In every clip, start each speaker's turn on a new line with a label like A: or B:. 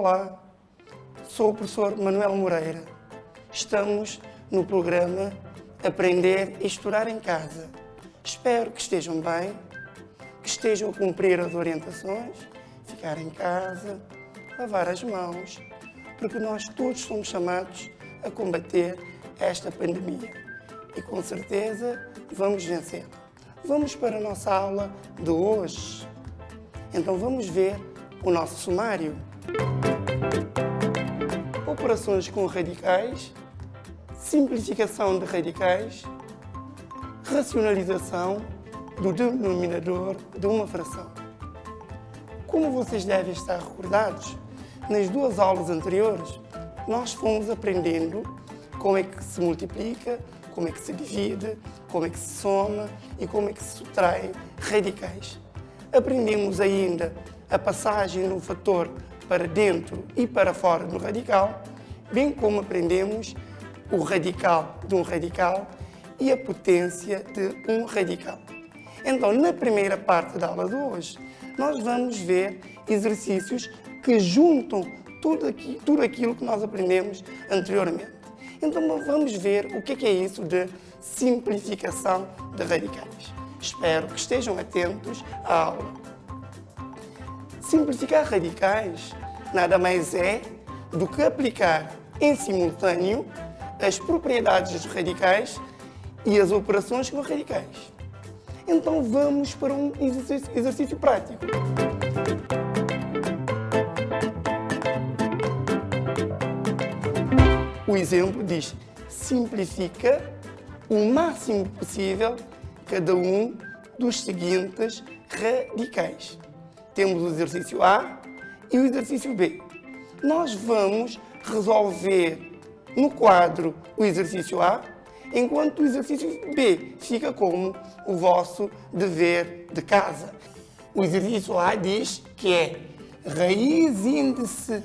A: Olá, sou o professor Manuel Moreira. Estamos no programa Aprender e Estudar em Casa. Espero que estejam bem, que estejam a cumprir as orientações, ficar em casa, lavar as mãos, porque nós todos somos chamados a combater esta pandemia e com certeza vamos vencer. Vamos para a nossa aula de hoje. Então vamos ver o nosso sumário. Operações com radicais, simplificação de radicais, racionalização do denominador de uma fração. Como vocês devem estar recordados, nas duas aulas anteriores nós fomos aprendendo como é que se multiplica, como é que se divide, como é que se soma e como é que se subtrai radicais. Aprendemos ainda a passagem do fator para dentro e para fora do radical, bem como aprendemos o radical de um radical e a potência de um radical. Então, na primeira parte da aula de hoje, nós vamos ver exercícios que juntam tudo, aqui, tudo aquilo que nós aprendemos anteriormente. Então, vamos ver o que é isso de simplificação de radicais. Espero que estejam atentos à aula. Simplificar radicais nada mais é do que aplicar em simultâneo as propriedades dos radicais e as operações com radicais. Então vamos para um exercício, exercício prático. O exemplo diz: simplifica o máximo possível cada um dos seguintes radicais. Temos o exercício A e o exercício B. Nós vamos resolver no quadro o exercício A, enquanto o exercício B fica como o vosso dever de casa. O exercício A diz que é raiz índice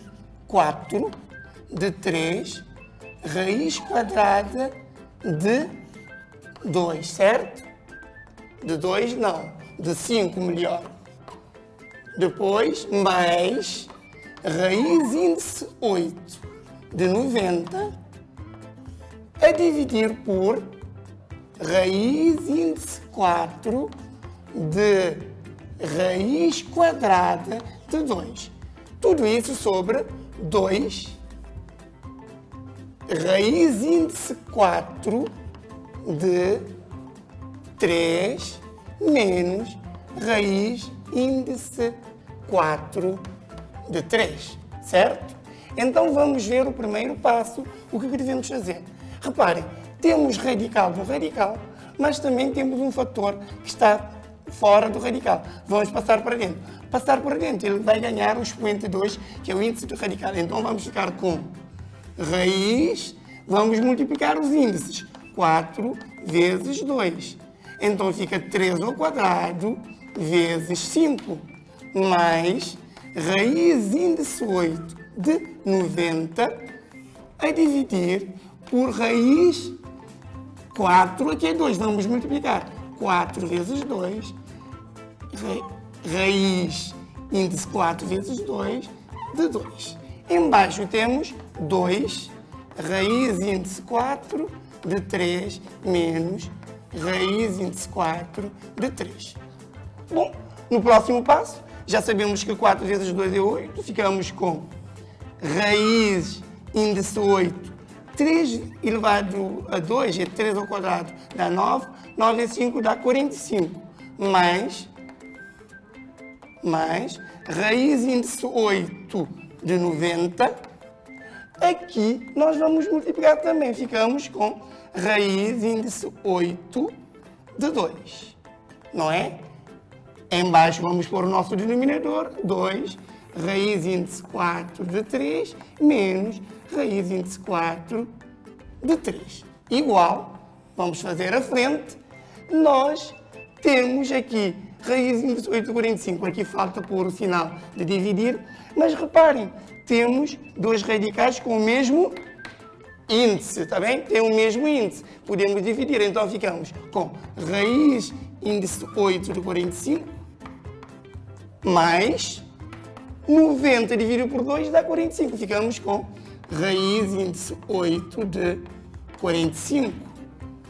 A: 4 de 3, raiz quadrada de 2, certo? De 2 não, de 5 melhor. Depois, mais raiz índice 8 de 90 a dividir por raiz índice 4 de raiz quadrada de 2. Tudo isso sobre 2 raiz índice 4 de 3 menos raiz índice 4 de 3, certo? Então vamos ver o primeiro passo, o que devemos fazer. Reparem, temos radical do radical, mas também temos um fator que está fora do radical. Vamos passar para dentro. Passar para dentro, ele vai ganhar o expoente 2, que é o índice do radical. Então vamos ficar com raiz, vamos multiplicar os índices. 4 vezes 2. Então fica 3 ao quadrado vezes 5, mais raiz índice 8 de 90 a dividir por raiz 4, aqui é 2, vamos multiplicar. 4 vezes 2, raiz índice 4 vezes 2 de 2. Embaixo temos 2, raiz índice 4 de 3 menos raiz índice 4 de 3. Bom, no próximo passo, já sabemos que 4 vezes 2 é 8, ficamos com raiz índice 8, 3 elevado a 2 é 3 ao quadrado, dá 9, 9 vezes 5 dá 45, mais, mais raiz índice 8 de 90, Aqui nós vamos multiplicar também, ficamos com raiz índice 8 de 2, não é? Embaixo vamos pôr o nosso denominador, 2, raiz índice 4 de 3, menos raiz índice 4 de 3. Igual, vamos fazer a frente, nós temos aqui raiz índice 8 de 45, aqui falta pôr o sinal de dividir, mas reparem, temos dois radicais com o mesmo índice, está bem? Tem o mesmo índice. Podemos dividir, então ficamos com raiz índice 8 de 45 mais 90 dividido por 2 dá 45. Ficamos com raiz índice 8 de 45.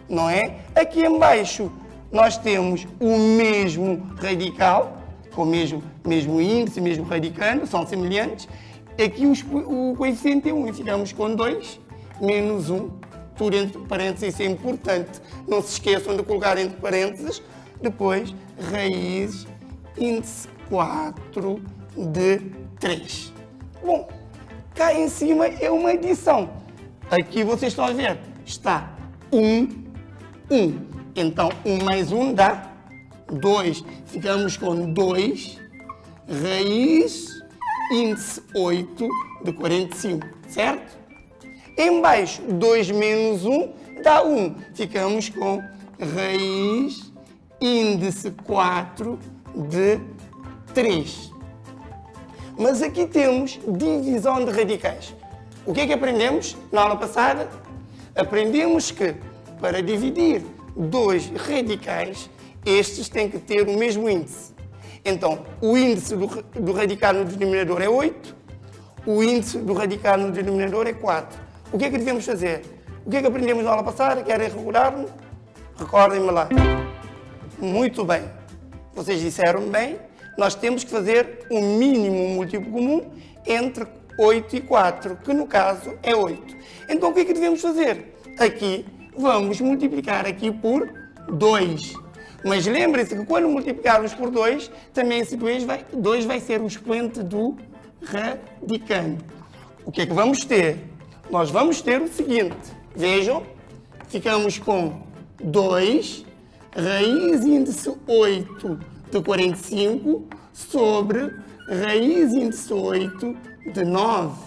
A: Não é? Aqui embaixo nós temos o mesmo radical, com o mesmo, mesmo índice, mesmo radicando, são semelhantes. Aqui os, o coeficiente é 1 e ficamos com 2 menos 1. Tudo entre parênteses, isso é importante. Não se esqueçam de colocar entre parênteses. Depois, raiz índice 4 de 3. Bom, cá em cima é uma adição. Aqui vocês estão a ver, está 1, 1. Então, 1 mais 1 dá 2. Ficamos com 2 raiz índice 8 de 45, certo? Embaixo, 2 menos 1 dá 1. Ficamos com raiz índice 4 de 3. Mas aqui temos divisão de radicais. O que é que aprendemos na aula passada? Aprendemos que para dividir dois radicais, estes têm que ter o mesmo índice. Então, o índice do, do radical no denominador é 8, o índice do radical no denominador é 4. O que é que devemos fazer? O que é que aprendemos na aula passada? Querem recordar-me? Recordem-me lá. Muito bem. Vocês disseram bem, nós temos que fazer o um mínimo múltiplo comum entre 8 e 4, que no caso é 8. Então o que é que devemos fazer? Aqui vamos multiplicar aqui por 2. Mas lembrem-se que quando multiplicarmos por 2, também esse 2 vai, 2 vai ser o expoente do radicando. O que é que vamos ter? Nós vamos ter o seguinte. Vejam, ficamos com 2 raiz índice 8 de 45 sobre raiz índice 8 de 9.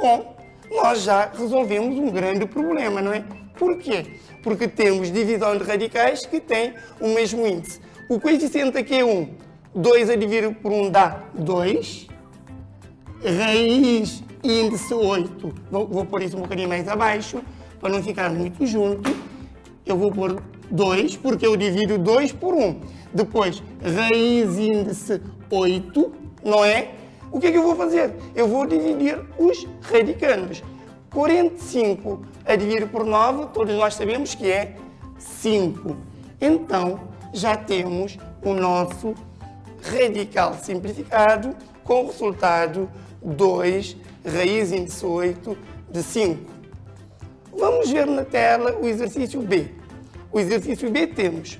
A: Bom, nós já resolvemos um grande problema, não é? Por quê? Porque temos divisão de radicais que têm o mesmo índice. O coeficiente aqui é 1. 2 a dividir por 1 dá 2. Raiz índice 8. Vou, vou pôr isso um bocadinho mais abaixo, para não ficar muito junto. Eu vou pôr 2, porque eu divido 2 por 1. Depois, raiz índice 8, não é? O que é que eu vou fazer? Eu vou dividir os radicandos. 45 a dividir por 9, todos nós sabemos que é 5. Então, já temos o nosso radical simplificado com o resultado 2 raiz índice 8 de 5. Vamos ver na tela o exercício B. O exercício B temos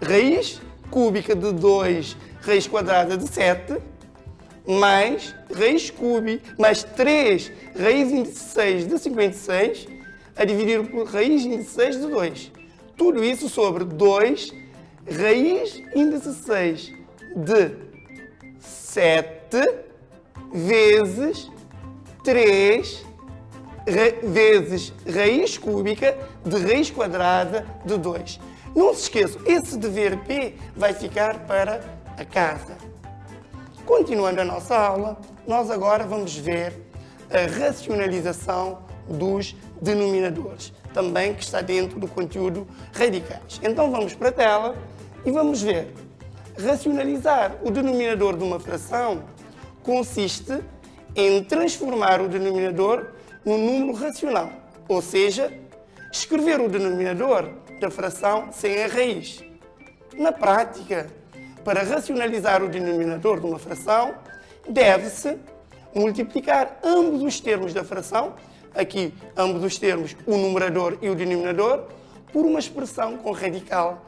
A: raiz cúbica de 2 raiz quadrada de 7 mais raiz cúbica, mais 3 raiz índice 6 de 56, a dividir por raiz índice 6 de 2. Tudo isso sobre 2 raiz índice 6 de 7 vezes 3 vezes raiz cúbica de raiz quadrada de 2. Não se esqueçam, esse dever P vai ficar para a casa. Continuando a nossa aula, nós agora vamos ver a racionalização dos denominadores, também que está dentro do conteúdo radicais. Então vamos para a tela e vamos ver. Racionalizar o denominador de uma fração consiste em transformar o denominador num número racional, ou seja, escrever o denominador da fração sem a raiz. Na prática, para racionalizar o denominador de uma fração, deve-se multiplicar ambos os termos da fração, aqui ambos os termos, o numerador e o denominador, por uma expressão com radical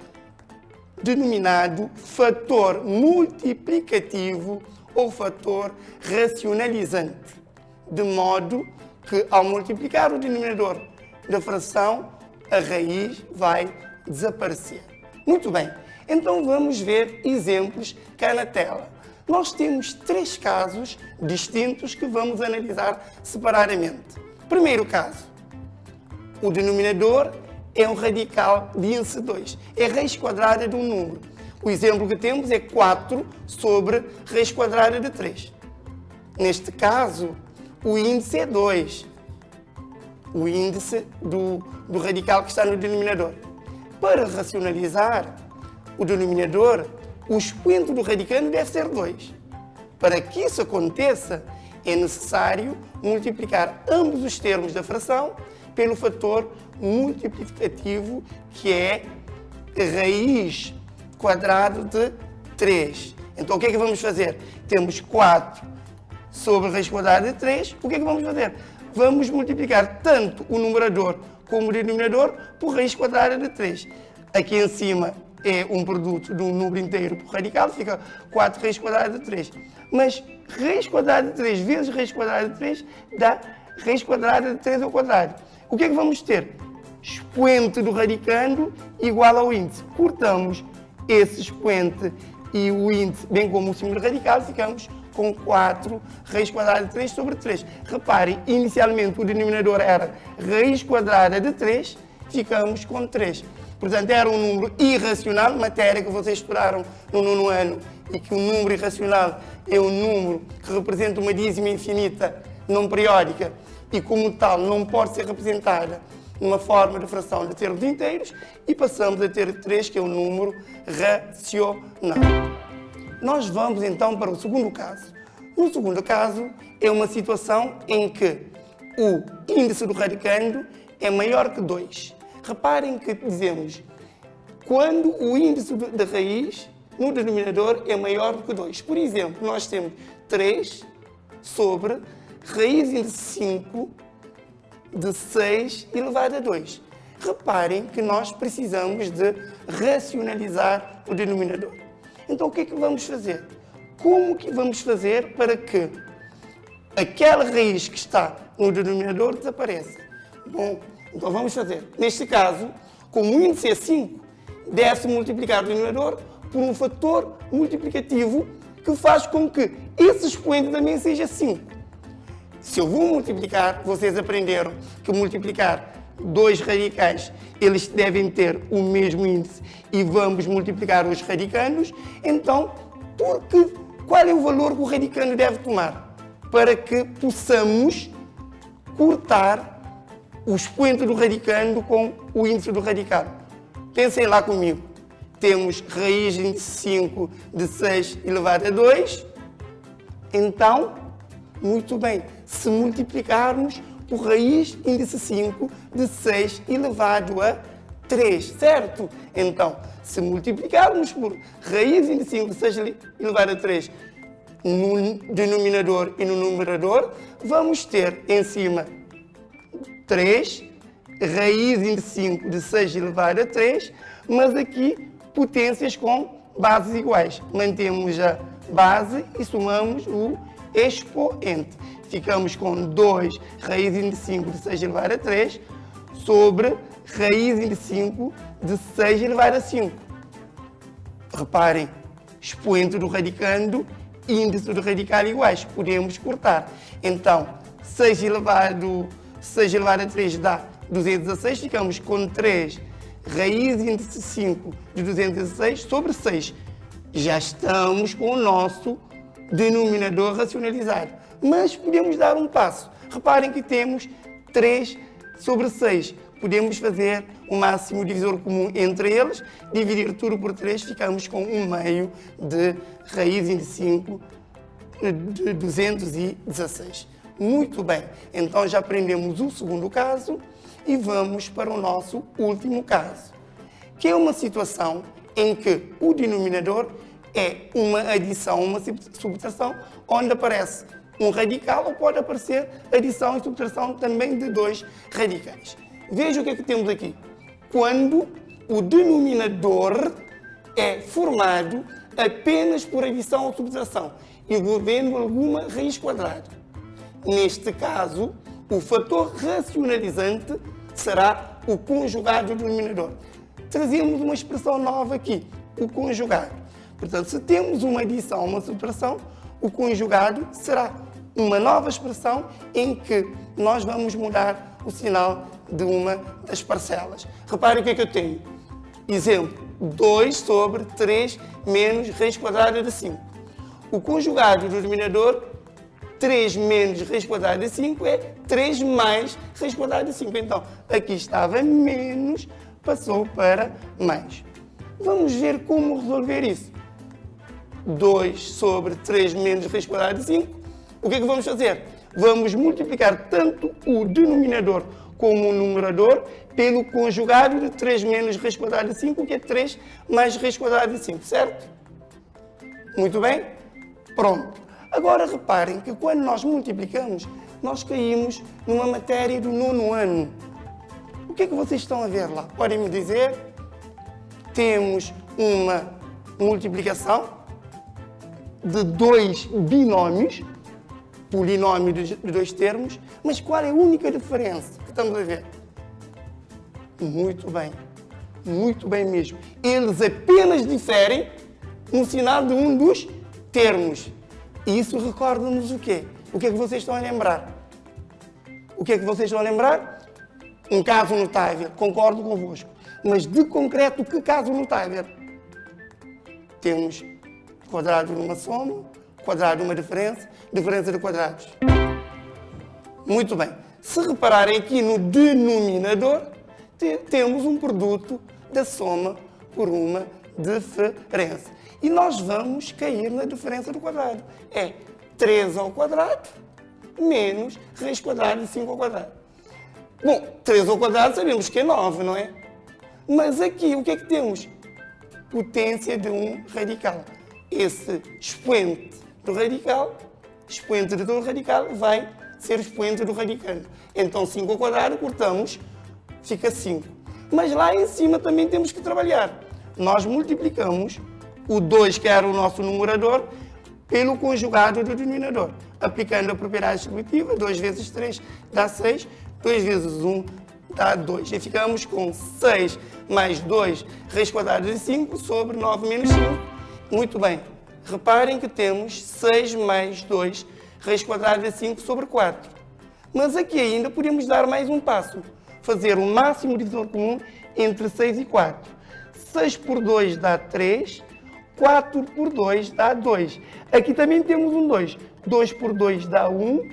A: denominado fator multiplicativo ou fator racionalizante, de modo que ao multiplicar o denominador da fração, a raiz vai desaparecer. Muito bem, então vamos ver exemplos cá na tela. Nós temos três casos distintos que vamos analisar separadamente. Primeiro caso, o denominador é um radical de índice 2, é raiz quadrada de um número. O exemplo que temos é 4 sobre raiz quadrada de 3. Neste caso, o índice é 2, o índice do, do radical que está no denominador. Para racionalizar, o denominador, o expoente do radicando deve ser 2. Para que isso aconteça, é necessário multiplicar ambos os termos da fração pelo fator multiplicativo que é raiz quadrado de 3. Então o que é que vamos fazer? Temos 4 sobre raiz quadrada de 3. O que é que vamos fazer? Vamos multiplicar tanto o numerador como o denominador por raiz quadrada de 3. Aqui em cima é um produto de um número inteiro por radical, fica 4 raiz quadrada de 3. Mas raiz quadrada de 3 vezes raiz quadrada de 3 dá raiz quadrada de 3 ao quadrado. O que é que vamos ter? Expoente do radicando igual ao índice. Cortamos esse expoente e o índice, bem como o símbolo radical, ficamos com 4 raiz quadrada de 3 sobre 3. Reparem, inicialmente o denominador era raiz quadrada de 3, ficamos com 3. Portanto, era um número irracional, matéria que vocês estudaram no nono ano, e que o um número irracional é um número que representa uma dízima infinita não periódica e, como tal, não pode ser representada numa forma de fração de termos inteiros e passamos a ter 3, que é um número racional. Nós vamos então para o segundo caso. No segundo caso, é uma situação em que o índice do radicando é maior que 2. Reparem que dizemos quando o índice da raiz no denominador é maior do que 2. Por exemplo, nós temos 3 sobre raiz de 5 de 6 elevado a 2. Reparem que nós precisamos de racionalizar o denominador. Então, o que é que vamos fazer? Como que vamos fazer para que aquela raiz que está no denominador desapareça? Bom, então vamos fazer. Neste caso, como o índice é 5, deve-se multiplicar o denominador por um fator multiplicativo que faz com que esse expoente também seja 5. Se eu vou multiplicar, vocês aprenderam que multiplicar dois radicais, eles devem ter o mesmo índice e vamos multiplicar os radicanos, então, porque, qual é o valor que o radicano deve tomar? Para que possamos cortar o expoente do radicando com o índice do radical. Pensem lá comigo. Temos raiz de 5 de 6 elevado a 2. Então, muito bem, se multiplicarmos por raiz índice 5 de 6 elevado a 3, certo? Então, se multiplicarmos por raiz índice 5 de 6 elevado a 3 no denominador e no numerador, vamos ter em cima 3, raiz de 5 de 6 elevado a 3, mas aqui potências com bases iguais. Mantemos a base e somamos o expoente. Ficamos com 2 raiz de 5 de 6 elevado a 3 sobre raiz de 5 de 6 elevado a 5. Reparem, expoente do radicando, índice do radical iguais. Podemos cortar. Então, 6 elevado a 6 elevado a 3 dá 216, ficamos com 3 raiz índice 5 de 216 sobre 6. Já estamos com o nosso denominador racionalizado. Mas podemos dar um passo. Reparem que temos 3 sobre 6. Podemos fazer o máximo divisor comum entre eles, dividir tudo por 3, ficamos com 1 meio de raiz índice 5 de 216. Muito bem, então já aprendemos o segundo caso e vamos para o nosso último caso, que é uma situação em que o denominador é uma adição, uma subtração, onde aparece um radical ou pode aparecer adição e subtração também de dois radicais. Veja o que é que temos aqui. Quando o denominador é formado apenas por adição ou subtração, envolvendo alguma raiz quadrada. Neste caso, o fator racionalizante será o conjugado do denominador. Trazemos uma expressão nova aqui, o conjugado. Portanto, se temos uma adição, uma subtração, o conjugado será uma nova expressão em que nós vamos mudar o sinal de uma das parcelas. Repare o que é que eu tenho. Exemplo, 2 sobre 3 menos raiz quadrada de 5. O conjugado do denominador 3 menos raiz quadrada de 5 é 3 mais raiz quadrada de 5. Então, aqui estava menos, passou para mais. Vamos ver como resolver isso. 2 sobre 3 menos raiz quadrada de 5. O que é que vamos fazer? Vamos multiplicar tanto o denominador como o numerador pelo conjugado de 3 menos raiz quadrada de 5, que é 3 mais raiz quadrada de 5, certo? Muito bem? Pronto. Agora reparem que quando nós multiplicamos, nós caímos numa matéria do nono ano. O que é que vocês estão a ver lá? Podem me dizer? Temos uma multiplicação de dois binómios, polinómio de dois termos, mas qual é a única diferença que estamos a ver? Muito bem, muito bem mesmo. Eles apenas diferem no sinal de um dos termos. E isso recorda-nos o quê? O que é que vocês estão a lembrar? O que é que vocês estão a lembrar? Um caso notável, concordo convosco. Mas de concreto, que caso notável? Temos quadrado numa soma, quadrado numa diferença, diferença de quadrados. Muito bem. Se repararem aqui no denominador, temos um produto da soma por uma diferença. E nós vamos cair na diferença do quadrado. É 3 ao quadrado menos raiz quadrada de 5 ao quadrado. Bom, 3 ao quadrado sabemos que é 9, não é? Mas aqui o que é que temos? Potência de um radical. Esse expoente do radical, expoente de todo radical, vai ser expoente do radicando. Então 5 ao quadrado cortamos, fica 5. Mas lá em cima também temos que trabalhar. Nós multiplicamos o 2, que era o nosso numerador, pelo conjugado do denominador. Aplicando a propriedade distributiva, 2 vezes 3 dá 6, 2 vezes 1 dá 2. E ficamos com 6 mais 2 raiz quadrada de 5 sobre 9 menos 5. Muito bem. Reparem que temos 6 mais 2 raiz quadrada de 5 sobre 4. Mas aqui ainda podemos dar mais um passo. Fazer o máximo divisor comum entre 6 e 4. 6 por 2 dá 3 4 por 2 dá 2. Aqui também temos um 2. 2 por 2 dá 1,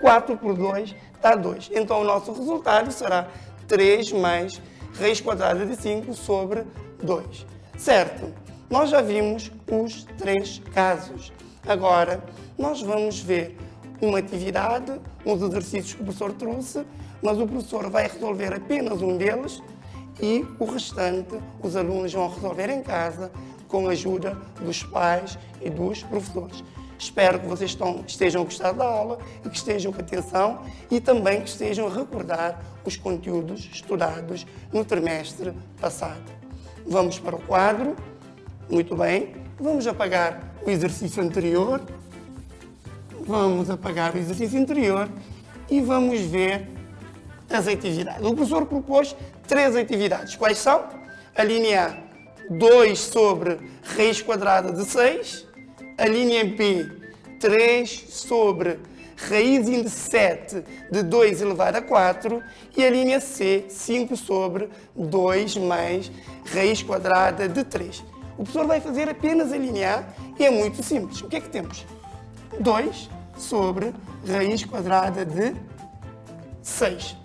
A: 4 por 2 dá 2. Então o nosso resultado será 3 mais raiz quadrada de 5 sobre 2. Certo? Nós já vimos os três casos. Agora, nós vamos ver uma atividade, uns exercícios que o professor trouxe, mas o professor vai resolver apenas um deles e o restante os alunos vão resolver em casa com a ajuda dos pais e dos professores. Espero que vocês estão, estejam a gostar da aula que estejam com atenção e também que estejam a recordar os conteúdos estudados no trimestre passado. Vamos para o quadro. Muito bem. Vamos apagar o exercício anterior. Vamos apagar o exercício anterior e vamos ver as atividades. O professor propôs três atividades. Quais são? A linha A 2 sobre raiz quadrada de 6. A linha B, 3 sobre raiz de 7 de 2 elevado a 4. E a linha C, 5 sobre 2 mais raiz quadrada de 3. O professor vai fazer apenas a linha A e é muito simples. O que é que temos? 2 sobre raiz quadrada de 6.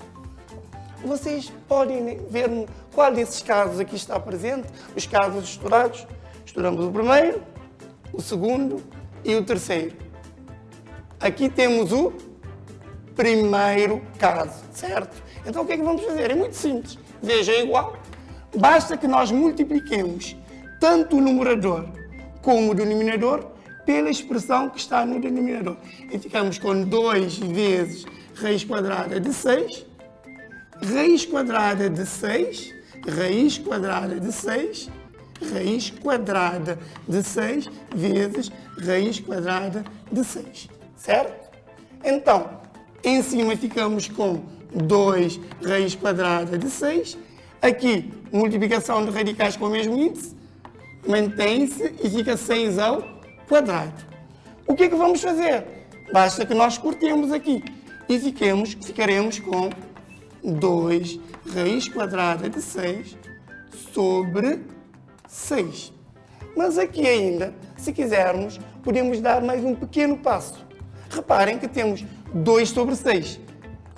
A: Vocês podem ver qual desses casos aqui está presente, os casos estudados. Estudamos o primeiro, o segundo e o terceiro. Aqui temos o primeiro caso, certo? Então o que é que vamos fazer? É muito simples. Veja, é igual. Basta que nós multipliquemos tanto o numerador como o denominador pela expressão que está no denominador. E ficamos com 2 vezes raiz quadrada de 6 raiz quadrada de 6, raiz quadrada de 6, raiz quadrada de 6 vezes raiz quadrada de 6, certo? Então, em cima ficamos com 2 raiz quadrada de 6. Aqui, multiplicação de radicais com o mesmo índice, mantém-se e fica 6 ao quadrado. O que é que vamos fazer? Basta que nós cortemos aqui e fiquemos, ficaremos com 2 raiz quadrada de 6 sobre 6. Mas aqui ainda, se quisermos, podemos dar mais um pequeno passo. Reparem que temos 2 sobre 6.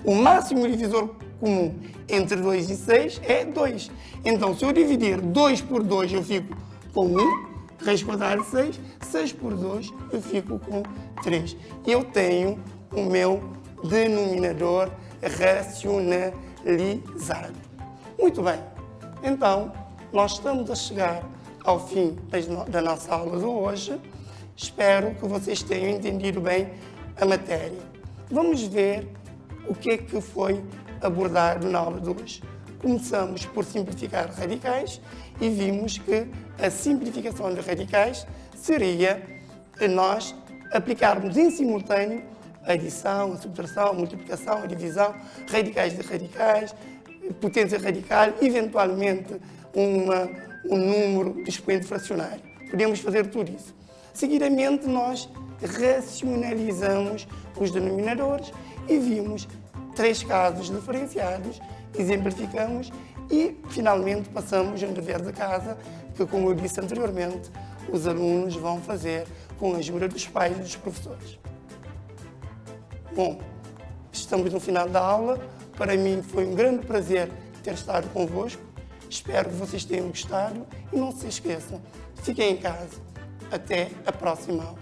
A: O máximo divisor comum entre 2 e 6 é 2. Então, se eu dividir 2 por 2, eu fico com 1. Raiz quadrada de 6, 6 por 2, eu fico com 3. Eu tenho o meu denominador racionalizado. Muito bem, então nós estamos a chegar ao fim da nossa aula de hoje. Espero que vocês tenham entendido bem a matéria. Vamos ver o que é que foi abordado na aula de hoje. Começamos por simplificar radicais e vimos que a simplificação de radicais seria nós aplicarmos em simultâneo a adição, a subtração, a multiplicação, a divisão, radicais de radicais, potência radical, eventualmente uma, um número de expoente fracionário. Podemos fazer tudo isso. Seguidamente, nós racionalizamos os denominadores e vimos três casos diferenciados, exemplificamos e, finalmente, passamos um dever de casa que, como eu disse anteriormente, os alunos vão fazer com a ajuda dos pais e dos professores. Bom, estamos no final da aula. Para mim foi um grande prazer ter estado convosco. Espero que vocês tenham gostado e não se esqueçam, fiquem em casa. Até a próxima aula.